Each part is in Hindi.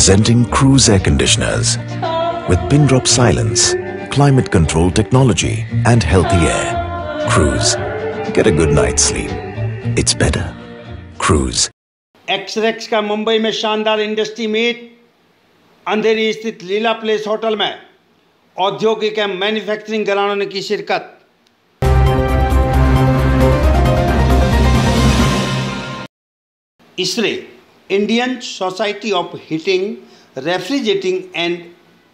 Presenting Cruise Air Conditioners with pin drop silence, climate control technology, and healthy air. Cruise. Get a good night's sleep. It's better. Cruise. एक्सरेक्स का मुंबई में शानदार इंडस्ट्री मीट अंधेरी स्थित लीला प्लेस होटल में औद्योगिक एवं मैन्युफैक्चरिंग घरानों ने की शिरकत इसरे Indian society of heating refrigerating and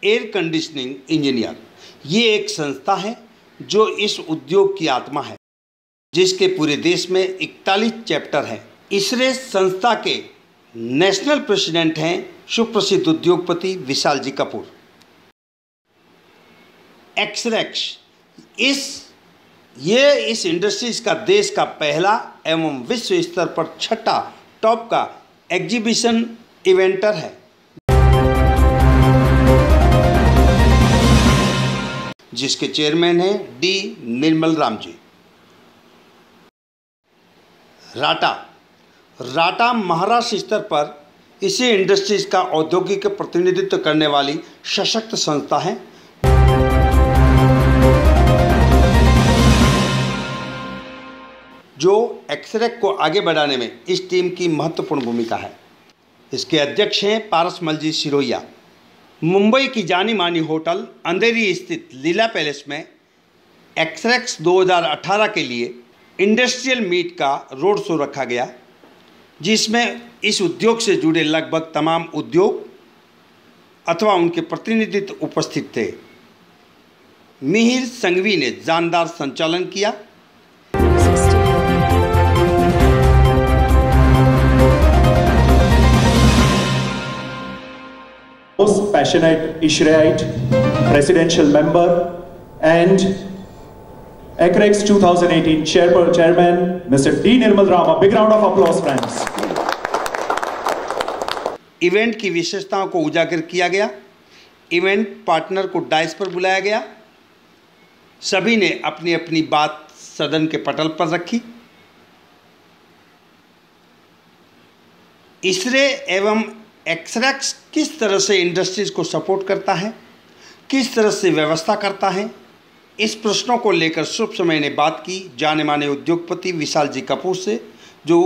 air conditioning engineer ये एक संस्था है जो इस उद्योग की आत्मा है, जिसके पूरे देश में 41 चैप्टर हैं। इसरे संस्था के नेशनल प्रेसिडेंट हैं सुप्रसिद्ध उद्योगपति विशाल जी कपूर। एक्सरेक्स इस, ये इस इंडस्ट्रीज़ का देश का पहला एवं विश्व स्तर पर छठा, टॉप का एग्जीबिशन इवेंटर है। जिसके चेयरमैन हैं डी निर्मल राम जी। राटा। राटा महाराष्ट्र स्तर पर इसी इंडस्ट्रीज़ का औद्योगिक प्रतिनिधित्व करने वाली सशक्त संस्था है। जो एक्सरेक को आगे बढ़ाने में इस टीम की महत्वपूर्ण भूमिका है। इसके अध्यक्ष हैं पारस मलजी सिरोया मुंबई की जानी मानी होटल अंधेरी स्थित लीला पैलेस में एक्सरेक्स 2018 के लिए इंडस्ट्रियल मीट का रोड शो रखा गया, जिसमें इस उद्योग से जुड़े लगभग तमाम उद्योग अथवा उनके प्रतिनिधित्व उपस्थित थे। मिहिर संघवी ने जानदार संचालन किया most passionate Ishraite, presidential member, and ECREX 2018 chairman, chairman Mr. D. Nirmal Ram. A big round of applause, friends. Event की विशेषताओं को उजागर किया गया इवेंट पार्टनर को डाइस पर बुलाया गया सभी ने अपनी अपनी बात सदन के पटल पर रखी इसरे एवं एक्सरेक्स किस तरह से इंडस्ट्रीज़ को सपोर्ट करता है किस तरह से व्यवस्था करता है इस प्रश्नों को लेकर शुभ समय ने बात की जाने माने उद्योगपति विशाल जी कपूर से जो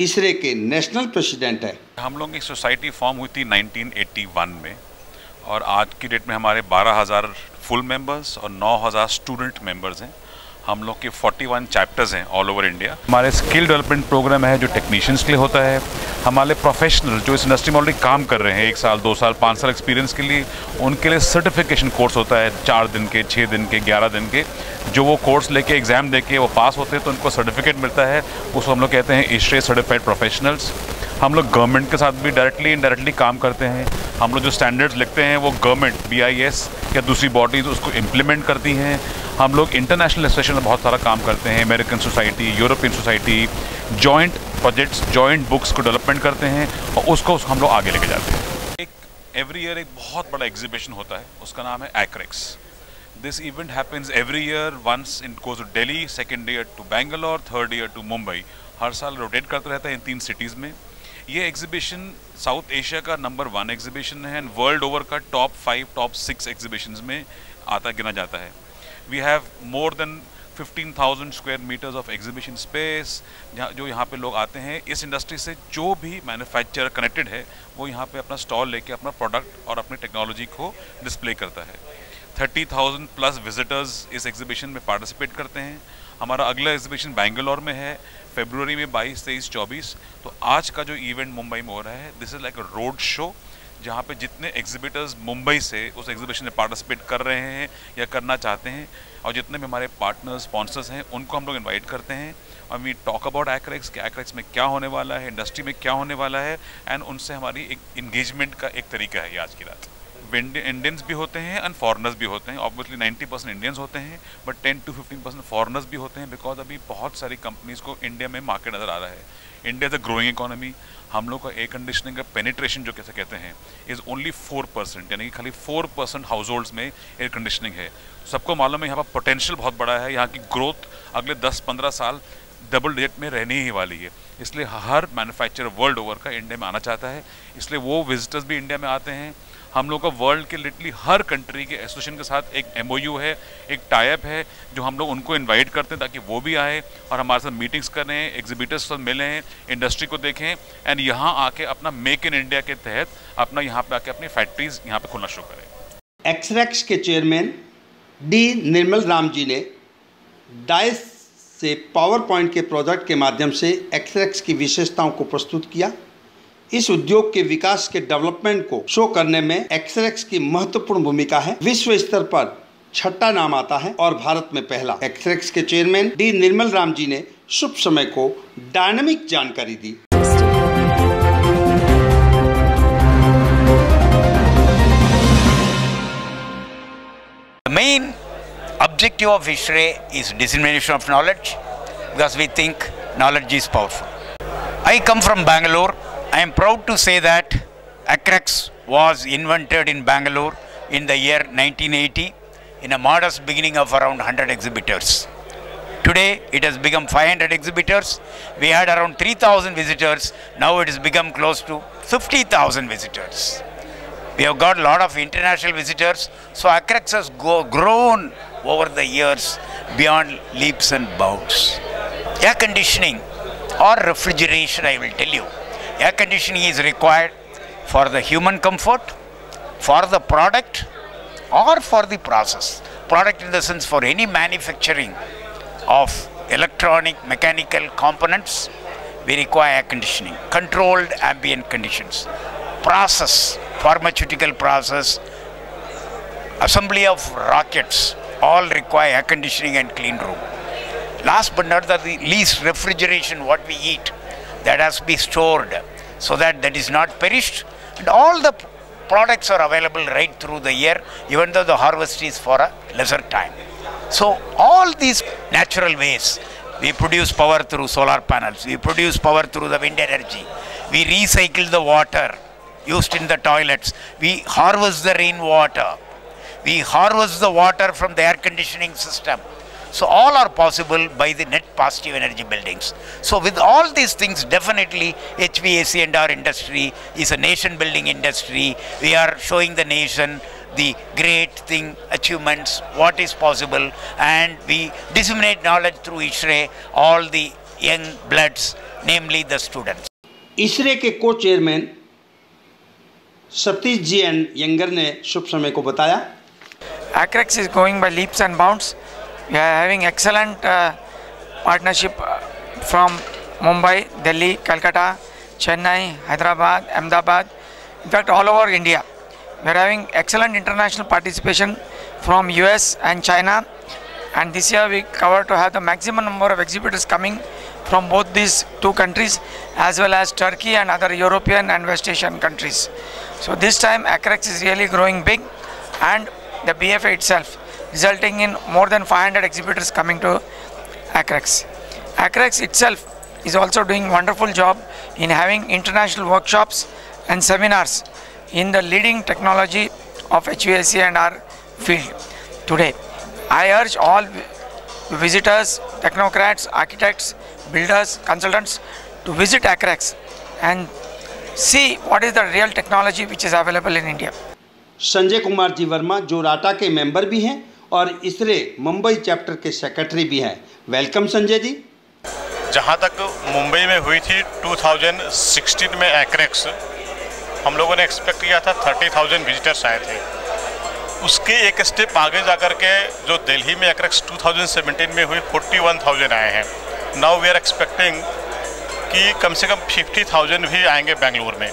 इसरे के नेशनल प्रेसिडेंट है। हम लोग की सोसाइटी फॉर्म हुई थी 1981 में और आज की डेट में हमारे 12,000 फुल मेंबर्स और 9,000 स्टूडेंट मेंबर्स हैं। हम लोग के 41 चैप्टर्स हैं ऑल ओवर इंडिया हमारे स्किल डेवलपमेंट प्रोग्राम है जो टेक्नीशियंस के लिए होता है। हमारे प्रोफेशनल जो इस इंडस्ट्री में ऑलरेडी काम कर रहे हैं, एक साल, दो साल, पाँच साल एक्सपीरियंस के लिए, उनके लिए सर्टिफिकेशन कोर्स होता है, चार दिन के छः दिन के, ग्यारह दिन के। जो वो कोर्स लेके एग्ज़ाम दे के वो पास होते हैं तो उनको सर्टिफिकेट मिलता है। उसको हम लोग कहते हैं इश्रे सर्टिफाइड प्रोफेशनल्स हम लोग गवर्नमेंट के साथ भी डायरेक्टली इनडायरेक्टली काम करते हैं। हम लोग जो स्टैंडर्ड्स लिखते हैं, वो गवर्नमेंट BIS या दूसरी बॉडीज उसको इम्प्लीमेंट करती हैं। हम लोग इंटरनेशनल एसोसिएशन में बहुत सारा काम करते हैं। American society European society joint projects joint books को डेवलपमेंट करते हैं और उसको हम लोग आगे लेके जाते हैं। एक एवरी ईयर एक बहुत बड़ा एग्जीबिशन होता है। उसका नाम है ACREX this event happens every year once in goes to Delhi second year to Bangalore third year to Mumbai हर साल रोटेट करते रहता है इन तीन सिटीज़ में। ये एग्जीबिशन साउथ एशिया का नंबर वन एग्जीबिशन है एंड वर्ल्ड ओवर का top five top six exhibition में आता गिना जाता है। We have more than 15,000 square meters of exhibition space जो यहाँ पे लोग आते हैं इस इंडस्ट्री से जो भी मैन्युफैक्चरर कनेक्टेड है वो यहाँ पे अपना स्टॉल लेके अपना प्रोडक्ट और अपनी टेक्नोलॉजी को डिस्प्ले करता है। 30,000 प्लस विजिटर्स इस एग्जीबिशन में पार्टिसिपेट करते हैं। हमारा अगला एग्जीबिशन बैंगलोर में है फेब्रुवरी में 22, 23, 24 तो आज का जो इवेंट मुंबई में हो रहा है this is like a road show जहाँ पे जितने एग्जिबिटर्स मुंबई से उस एग्जीबिशन में पार्टिसिपेट कर रहे हैं या करना चाहते हैं और जितने भी हमारे पार्टनर्स स्पॉन्सर्स हैं उनको हम लोग इनवाइट करते हैं और वी टॉक अबाउट एक्रेक्स कि एक्रेक्स में क्या होने वाला है इंडस्ट्री में क्या होने वाला है एंड उनसे हमारी एक इंगेजमेंट का एक तरीका है ये आज की रात। इंडियंस भी होते हैं एंड फॉरनर्स भी होते हैं। ऑब्वियसली 90 परसेंट इंडियंस होते हैं बट 10 टू 15 परसेंट फॉरनर्स भी होते हैं बिकॉज़ अभी बहुत सारी कंपनीज़ को इंडिया में मार्केट नज़र आ रहा है। India is a growing economy हम लोग का एयर कंडीशनिंग का पेनिट्रेशन जो कैसे कहते हैं इज़ ओनली फोर परसेंट यानी कि खाली फोर परसेंट हाउस होल्ड्स में एयर कंडीशनिंग है। सबको मालूम है यहाँ पर पोटेंशियल बहुत बड़ा है। यहाँ की ग्रोथ अगले दस पंद्रह साल डबल डिजिट में रहने ही वाली है। इसलिए हर मैन्युफैक्चरर वर्ल्ड ओवर का इंडिया में आना चाहता है। इसलिए वो विजिटर्स भी इंडिया में आते हैं। हम लोग का वर्ल्ड के लिटली हर कंट्री के एसोसिएशन के साथ एक एमओयू है, एक टाइप है, जो हम लोग उनको इन्वाइट करते हैं ताकि वो भी आए और हमारे साथ मीटिंग्स करें एग्जिबिटर्स साथ मिलें इंडस्ट्री को देखें एंड यहाँ आके अपना मेक इन इंडिया के तहत अपना यहाँ पे आके अपनी फैक्ट्रीज यहाँ पर खुलना शुरू करें। एक्सरेक्स के चेयरमैन डी निर्मल राम जी ने डाइस से पावर पॉइंट के प्रोजेक्ट के माध्यम से एक्सरेक्स की विशेषताओं को प्रस्तुत किया। इस उद्योग के विकास के डेवलपमेंट को शो करने में एक्सरेक्स की महत्वपूर्ण भूमिका है विश्व स्तर पर छठा नाम आता है और भारत में पहला एक्सरेक्स के चेयरमैन डी निर्मल राम जी ने शुभ समय को डायनामिक जानकारी दी The main objective of ISRE is dissemination of knowledge because we think knowledge is powerful. I come from Bangalore. I am proud to say that Acrex was invented in Bangalore in the year 1980 in a modest beginning of around 100 exhibitors. Today it has become 500 exhibitors. We had around 3000 visitors. Now it has become close to 50,000 visitors. We have got a lot of international visitors. So Acrex has grown over the years beyond leaps and bounds. Air conditioning or refrigeration, I will tell you. Air conditioning is required for the human comfort, for the product, or for the process. Product in the sense for any manufacturing of electronic mechanical components, we require air conditioning, controlled ambient conditions. Process, pharmaceutical process, assembly of rockets, all require air conditioning and clean room. Last but not the least, refrigeration, what we eat, that has to be stored so that that is not perished. And all the products are available right through the year, even though the harvest is for a lesser time. So all these natural ways, we produce power through solar panels, we produce power through the wind energy, we recycle the water used in the toilets, we harvest the rainwater, we harvest the water from the air conditioning system. So all are possible by the net positive energy buildings. So with all these things, definitely HVAC and our industry is a nation building industry. We are showing the nation the great thing, achievements, what is possible, and we disseminate knowledge through ISRE, all the young bloods, namely the students. ISRO के को chairman Satish G N younger ने शुभ समय को बताया Acrex is going by leaps and bounds. We are having excellent uh, partnership uh, from Mumbai, Delhi, Calcutta, Chennai, Hyderabad, Ahmedabad, in fact all over India. We are having excellent international participation from US and China and this year we cover to have the maximum number of exhibitors coming from both these two countries as well as Turkey and other European and West Asian countries. So this time Acrex is really growing big and the BFA itself resulting in more than 500 exhibitors coming to Acrex. Acrex itself is also doing wonderful job in having international workshops and seminars in the leading technology of HVAC and our field today. I urge all visitors, technocrats, architects, builders, consultants to visit Acrex and see what is the real technology which is available in India. Sanjay Kumar ji Verma जो राटा के मेंबर भी हैं और इसरे मुंबई चैप्टर के सेक्रेटरी भी हैं। वेलकम संजय जी। जहाँ तक मुंबई में हुई थी 2016 में एक्रेक्स हम लोगों ने एक्सपेक्ट किया था 30,000 विजिटर्स आए थे। उसके एक स्टेप आगे जा कर के जो दिल्ली में एक्रेक्स 2017 में हुई 41,000 आए हैं। नाउ वी आर एक्सपेक्टिंग कि कम से कम 50,000 भी आएँगे बेंगलुरु में।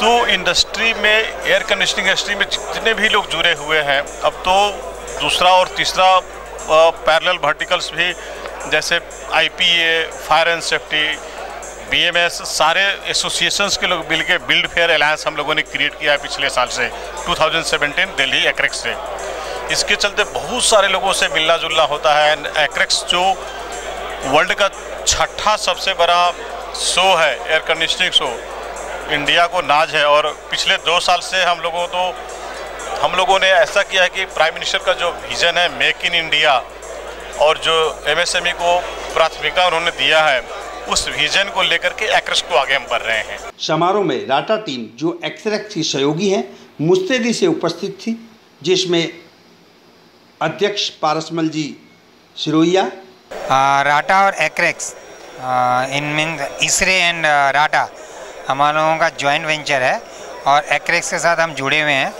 तो इंडस्ट्री में एयर कंडीशनिंग इंडस्ट्री में जितने भी लोग जुड़े हुए हैं अब तो दूसरा और तीसरा पैरेलल वर्टिकल्स भी, जैसे IPA fire and safety BMS सारे एसोसिएशंस के लोग मिल के बिल्ड फेयर अलायंस हम लोगों ने क्रिएट किया है पिछले साल से 2017 दिल्ली एक्रेक्स से। इसके चलते बहुत सारे लोगों से मिलना जुलना होता है एंड एक्रेक्स जो वर्ल्ड का छठा सबसे बड़ा शो है एयर कंडीशनिंग शो इंडिया को नाज है, और पिछले दो साल से हम लोगों तो हम लोगों ने ऐसा किया है कि प्राइम मिनिस्टर का जो विज़न है मेक इन इंडिया और जो एमएसएमई को प्राथमिकता उन्होंने दिया है उस विजन को लेकर के एक्रेक्स को आगे हम बढ़ रहे हैं। समारोह में राटा टीम जो एक्सरेक्स की सहयोगी है मुस्तैदी से उपस्थित थी जिसमें अध्यक्ष पारसमल जी सिरोहिया राटा और एक्रेक्स इन मीन इसरे एंड राटा हमारे लोगों का जॉइंट वेंचर है और एक्रेक्स के साथ हम जुड़े हुए हैं।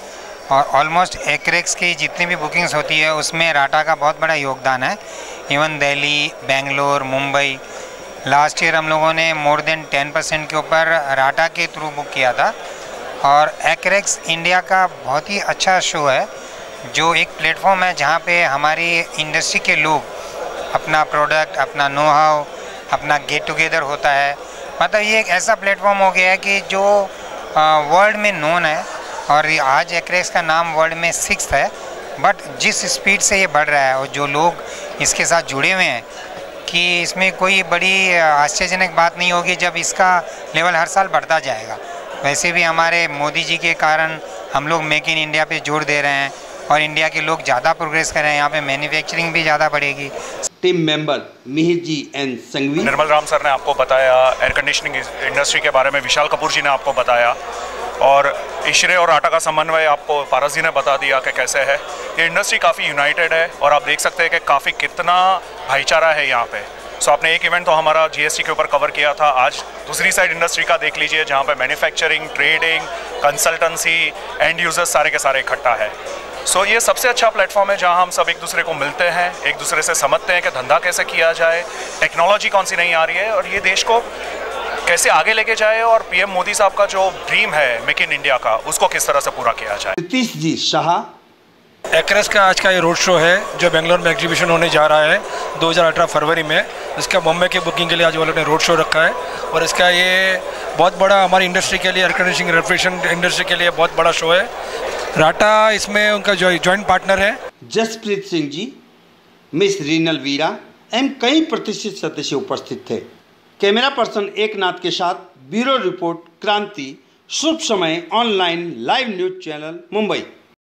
और ऑलमोस्ट एक्रेक्स की जितनी भी बुकिंग्स होती है, उसमें राटा का बहुत बड़ा योगदान है। Even Delhi, Bangalore, Mumbai last year हम लोगों ने मोर देन टेन परसेंट के ऊपर राटा के थ्रू बुक किया था। और एक्रेक्स इंडिया का बहुत ही अच्छा शो है, जो एक प्लेटफॉर्म है जहाँ पे हमारी इंडस्ट्री के लोग अपना प्रोडक्ट अपना नो हाउ अपना गेट टुगेदर होता है। मतलब ये एक ऐसा प्लेटफॉर्म हो गया है कि जो वर्ल्ड में नोन है। और आज एक्रेक्स का नाम वर्ल्ड में सिक्स है बट जिस स्पीड से ये बढ़ रहा है और जो लोग इसके साथ जुड़े हुए हैं कि इसमें कोई बड़ी आश्चर्यजनक बात नहीं होगी जब इसका लेवल हर साल बढ़ता जाएगा। वैसे भी हमारे मोदी जी के कारण हम लोग मेक इन इंडिया पे ज़ोर दे रहे हैं और इंडिया के लोग ज़्यादा प्रोग्रेस कर रहे हैं यहाँ पे मैन्युफैक्चरिंग भी ज़्यादा बढ़ेगी। Team member Mihir ji N Sanghvi Nirmal Ram sir ने आपको बताया एयर कंडीशनिंग इंडस्ट्री के बारे में विशाल कपूर जी ने आपको बताया। और इशरे और आटा का समन्वय आपको पारस जी ने बता दिया कि कैसे है। ये इंडस्ट्री काफ़ी यूनाइटेड है और आप देख सकते हैं कि काफ़ी कितना भाईचारा है यहाँ पे। सो आपने एक इवेंट तो हमारा जीएसटी के ऊपर कवर किया था। आज दूसरी साइड इंडस्ट्री का देख लीजिए जहाँ पे manufacturing trading consultancy and users सारे के सारे इकट्ठा है। सो so, ये सबसे अच्छा प्लेटफॉर्म है जहाँ हम सब एक दूसरे को मिलते हैं एक दूसरे से समझते हैं कि धंधा कैसे किया जाए टेक्नोलॉजी कौन सी नहीं आ रही है और ये देश को कैसे आगे लेके जाए और पीएम मोदी साहब का जो ड्रीम है मेक इन इंडिया का उसको किस तरह से पूरा किया जाए? नीतीश जी शाह। एक्रेस का आज का ये रोड शो है जो बेंगलोर में एग्जीबिशन होने जा रहा है 2018 फरवरी में। इसका बॉम्बे के बुकिंग के लिए आज वालों ने रोड शो रखा है और इसका ये बहुत बड़ा हमारी इंडस्ट्री के लिए एयर कंडीशनिंग रेफ्रिजरेशन इंडस्ट्री के लिए बहुत बड़ा शो है। राटा इसमें उनका जो जॉइंट पार्टनर है। जसप्रीत सिंह जी मिस रीनल वीरा एवं कई प्रतिष्ठित सदस्य उपस्थित थे। कैमरा पर्सन एक नाथ के साथ bureau report, Kranti, Shubh Samay online live news channel Mumbai.